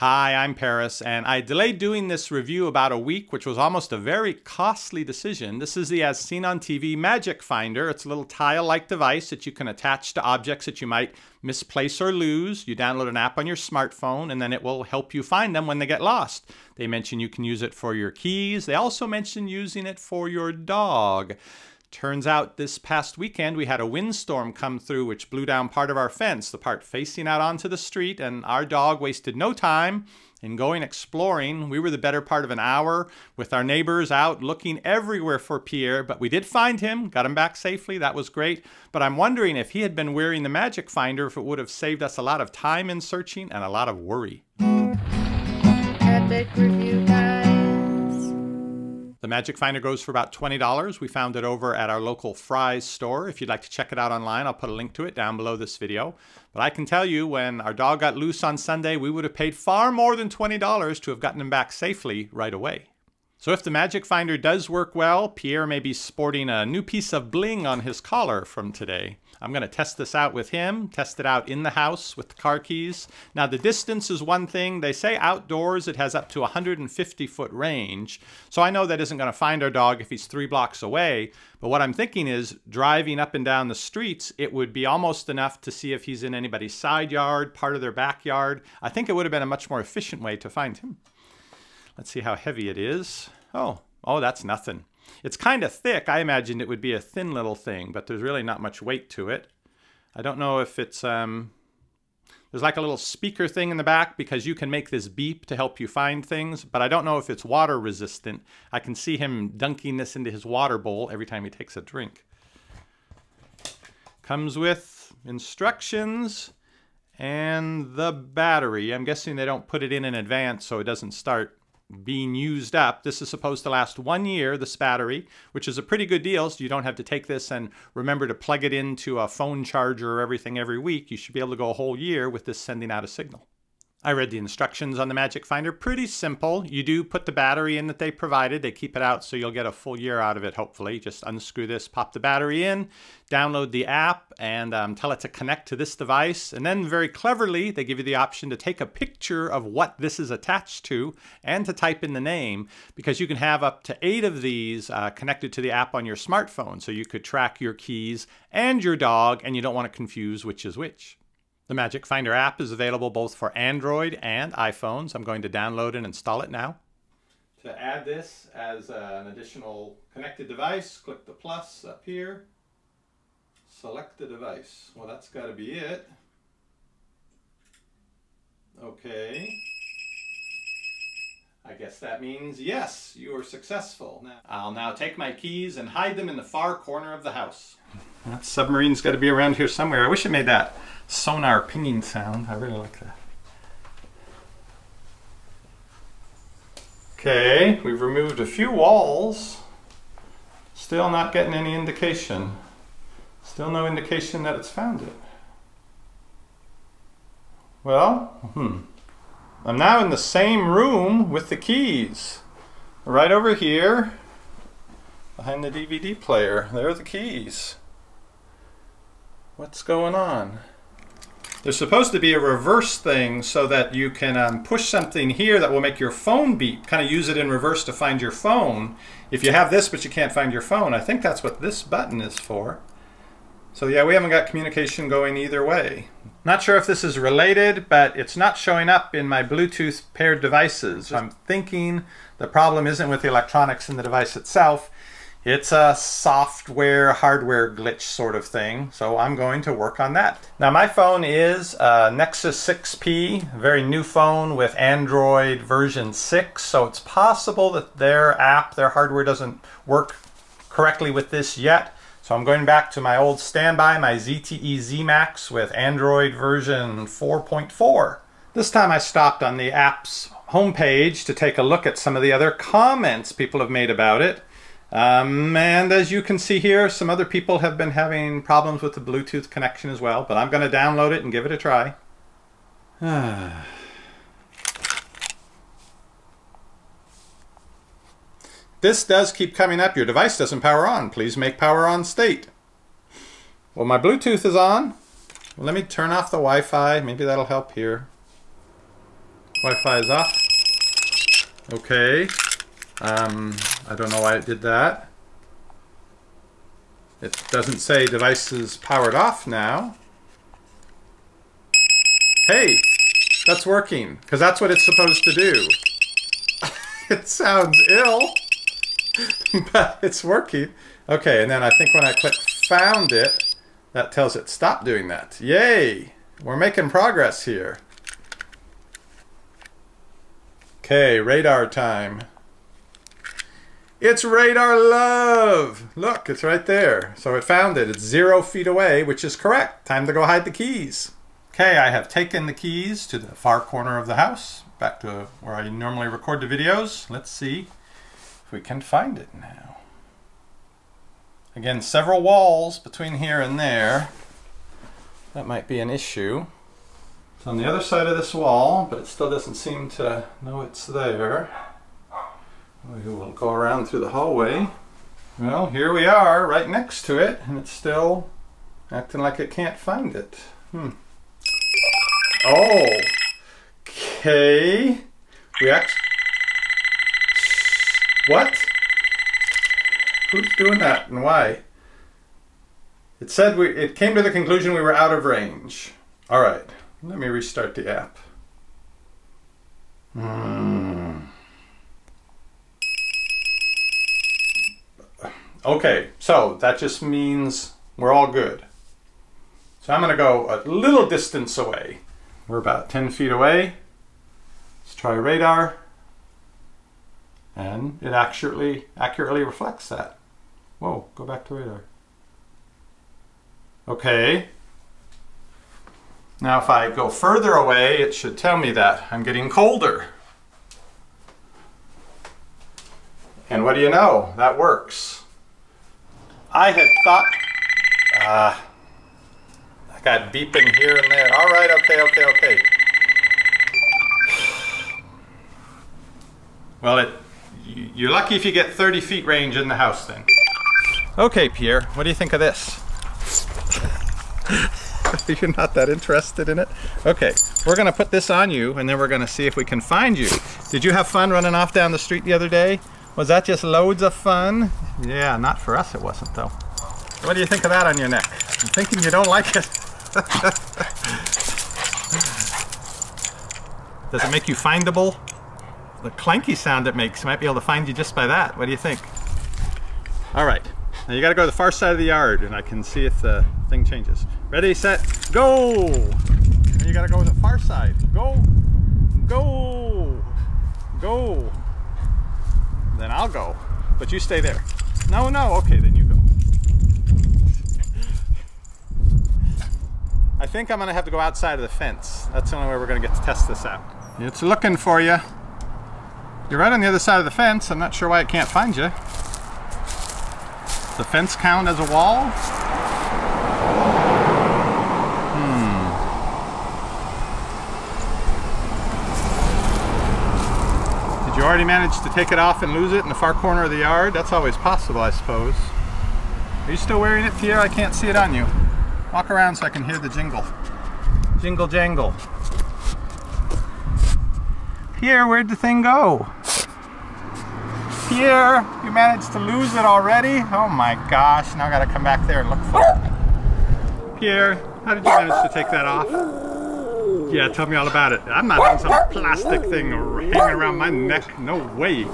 Hi, I'm Paris, and I delayed doing this review about a week, which was almost a very costly decision. This is the As Seen on TV Magic Finder. It's a little tile-like device that you can attach to objects that you might misplace or lose. You download an app on your smartphone, and then it will help you find them when they get lost. They mention you can use it for your keys. They also mention using it for your dog. Turns out this past weekend we had a windstorm come through which blew down part of our fence, the part facing out onto the street, and our dog wasted no time in going exploring. We were the better part of an hour with our neighbors out looking everywhere for Pierre, but we did find him, got him back safely. That was great. But I'm wondering if he had been wearing the magic finder, if it would have saved us a lot of time in searching and a lot of worry. Epic review. The Magic Finder goes for about $20. We found it over at our local Fry's store. If you'd like to check it out online, I'll put a link to it down below this video. But I can tell you, when our dog got loose on Sunday, we would have paid far more than $20 to have gotten him back safely right away. So if the Magic Finder does work well, Pierre may be sporting a new piece of bling on his collar from today. I'm going to test this out with him, test it out in the house with the car keys. Now the distance is one thing. They say outdoors it has up to 150 foot range. So I know that isn't going to find our dog if he's three blocks away. But what I'm thinking is driving up and down the streets, it would be almost enough to see if he's in anybody's side yard, part of their backyard. I think it would have been a much more efficient way to find him. Let's see how heavy it is. Oh, oh, that's nothing. It's kind of thick. I imagined it would be a thin little thing, but there's really not much weight to it. I don't know if it's, um, there's like a little speaker thing in the back because you can make this beep to help you find things, but I don't know if it's water resistant. I can see him dunking this into his water bowl every time he takes a drink. Comes with instructions and the battery. I'm guessing they don't put it in in advance so it doesn't start being used up. This is supposed to last one year, this battery, which is a pretty good deal. So you don't have to take this and remember to plug it into a phone charger or everything every week. You should be able to go a whole year with this sending out a signal. I read the instructions on the Magic Finder. Pretty simple. You do put the battery in that they provided. They keep it out so you'll get a full year out of it, hopefully. Just unscrew this, pop the battery in, download the app, and um, tell it to connect to this device. And then very cleverly, they give you the option to take a picture of what this is attached to and to type in the name because you can have up to eight of these uh, connected to the app on your smartphone. So you could track your keys and your dog, and you don't want to confuse which is which. The Magic Finder app is available both for Android and iPhones. I'm going to download and install it now. To add this as an additional connected device, click the plus up here. Select the device. Well, that's got to be it. Okay. I guess that means yes, you are successful. Now, I'll now take my keys and hide them in the far corner of the house. That submarine's got to be around here somewhere. I wish it made that sonar pinging sound. I really like that. Okay, we've removed a few walls. Still not getting any indication. Still no indication that it's found it. Well, hmm. I'm now in the same room with the keys. Right over here, behind the DVD player. There are the keys. What's going on? There's supposed to be a reverse thing so that you can um, push something here that will make your phone beep, kind of use it in reverse to find your phone. If you have this but you can't find your phone, I think that's what this button is for. So yeah, we haven't got communication going either way. Not sure if this is related, but it's not showing up in my Bluetooth paired devices. I'm thinking the problem isn't with the electronics in the device itself, it's a software hardware glitch sort of thing, so I'm going to work on that. Now my phone is a Nexus 6P, a very new phone with Android version 6, so it's possible that their app, their hardware doesn't work correctly with this yet. So I'm going back to my old standby, my ZTE ZMAX with Android version 4.4. This time I stopped on the app's homepage to take a look at some of the other comments people have made about it. Um, and as you can see here, some other people have been having problems with the Bluetooth connection as well, but I'm going to download it and give it a try. this does keep coming up. Your device doesn't power on. Please make power on state. Well, my Bluetooth is on. Let me turn off the Wi-Fi. Maybe that'll help here. Wi-Fi is off. Okay. Um, I don't know why it did that. It doesn't say devices powered off now. Hey, that's working, because that's what it's supposed to do. it sounds ill, but it's working. Okay, and then I think when I click found it, that tells it stop doing that. Yay! We're making progress here. Okay, radar time. It's radar love! Look, it's right there. So it found it. It's zero feet away, which is correct. Time to go hide the keys. Okay, I have taken the keys to the far corner of the house, back to where I normally record the videos. Let's see if we can find it now. Again, several walls between here and there. That might be an issue. It's on the other side of this wall, but it still doesn't seem to know it's there. We will go around through the hallway. Well, here we are, right next to it, and it's still acting like it can't find it. Hmm. Oh, okay. We actually... What? Who's doing that and why? It said we, it came to the conclusion we were out of range. All right. Let me restart the app. Hmm. Okay, so that just means we're all good. So I'm going to go a little distance away. We're about 10 feet away. Let's try radar. And it accurately, accurately reflects that. Whoa, go back to radar. Okay, now if I go further away, it should tell me that I'm getting colder. And what do you know? That works. I had thought, ah, uh, I got beeping here and there. All right, okay, okay, okay. Well, it, you're lucky if you get 30 feet range in the house then. Okay, Pierre, what do you think of this? You're not that interested in it? Okay, we're gonna put this on you and then we're gonna see if we can find you. Did you have fun running off down the street the other day? Was that just loads of fun? Yeah, not for us it wasn't though. What do you think of that on your neck? I'm thinking you don't like it. Does it make you findable? The clanky sound it makes might be able to find you just by that. What do you think? All right, now you gotta go to the far side of the yard and I can see if the thing changes. Ready, set, go! And you gotta go to the far side. Go, go, go. Then I'll go, but you stay there. No, no, okay, then you go. I think I'm gonna have to go outside of the fence. That's the only way we're gonna get to test this out. It's looking for you. You're right on the other side of the fence. I'm not sure why it can't find you. The fence count as a wall? You already managed to take it off and lose it in the far corner of the yard? That's always possible, I suppose. Are you still wearing it, Pierre? I can't see it on you. Walk around so I can hear the jingle. Jingle jangle. Pierre, where'd the thing go? Pierre, you managed to lose it already? Oh my gosh, now I gotta come back there and look for it. Pierre, how did you manage to take that off? Yeah, tell me all about it. I'm not having some plastic thing hanging around my neck. No way.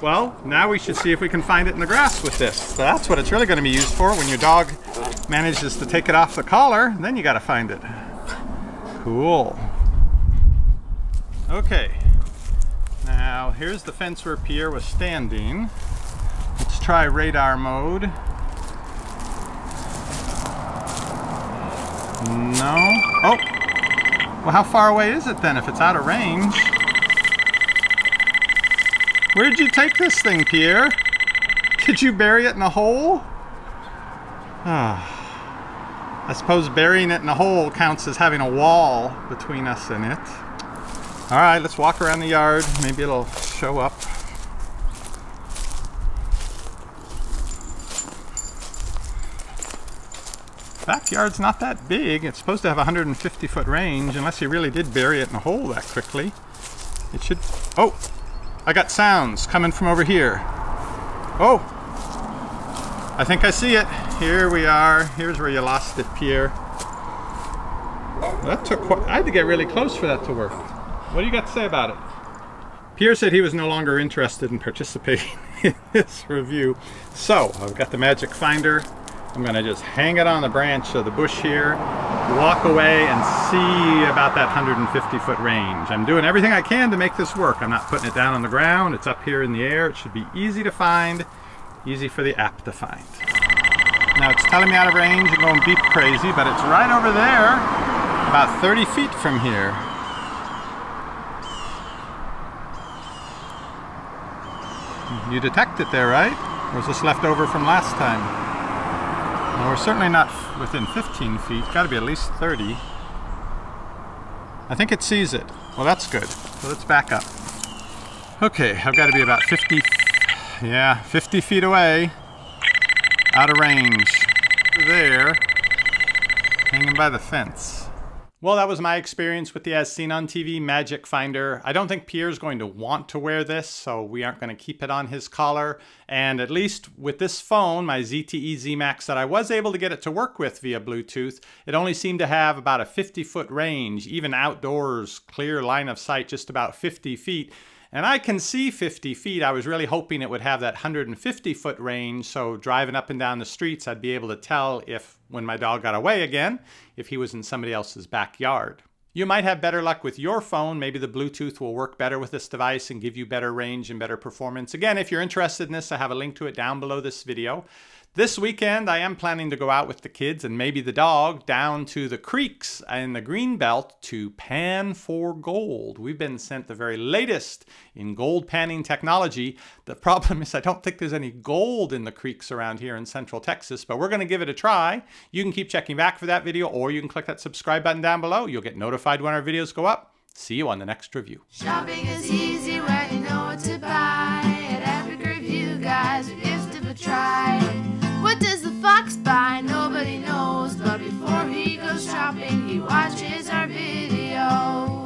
Well, now we should see if we can find it in the grass with this. So that's what it's really going to be used for. When your dog manages to take it off the collar, then you got to find it. Cool. Okay. Now, here's the fence where Pierre was standing. Let's try radar mode. No. Oh, well, how far away is it then if it's out of range? Where did you take this thing, Pierre? Did you bury it in a hole? Ah. I suppose burying it in a hole counts as having a wall between us and it. All right, let's walk around the yard. Maybe it'll show up. Backyard's not that big. It's supposed to have 150 foot range unless you really did bury it in a hole that quickly. It should, oh, I got sounds coming from over here. Oh, I think I see it. Here we are. Here's where you lost it, Pierre. That took quite, I had to get really close for that to work. What do you got to say about it? Pierre said he was no longer interested in participating in this review. So, I've got the magic finder. I'm gonna just hang it on the branch of the bush here, walk away and see about that 150 foot range. I'm doing everything I can to make this work. I'm not putting it down on the ground, it's up here in the air. It should be easy to find, easy for the app to find. Now it's telling me out of range and going beep crazy, but it's right over there, about 30 feet from here. You detect it there, right? Or is this left over from last time? We're certainly not within 15 feet. Got to be at least 30. I think it sees it. Well, that's good. So let's back up. Okay, I've got to be about 50, yeah, 50 feet away, out of range. There, hanging by the fence. Well, that was my experience with the As Seen on TV Magic Finder. I don't think Pierre's going to want to wear this, so we aren't going to keep it on his collar. And at least with this phone, my ZTE Z Max that I was able to get it to work with via Bluetooth, it only seemed to have about a 50 foot range, even outdoors, clear line of sight, just about 50 feet. And I can see 50 feet. I was really hoping it would have that 150 foot range, so driving up and down the streets, I'd be able to tell if, when my dog got away again, if he was in somebody else's backyard. You might have better luck with your phone. Maybe the Bluetooth will work better with this device and give you better range and better performance. Again, if you're interested in this, I have a link to it down below this video. This weekend, I am planning to go out with the kids and maybe the dog down to the creeks in the Greenbelt to pan for gold. We've been sent the very latest in gold panning technology. The problem is I don't think there's any gold in the creeks around here in central Texas, but we're going to give it a try. You can keep checking back for that video or you can click that subscribe button down below. You'll get notified when our videos go up. See you on the next review. Shopping is easy shopping, he watches our video.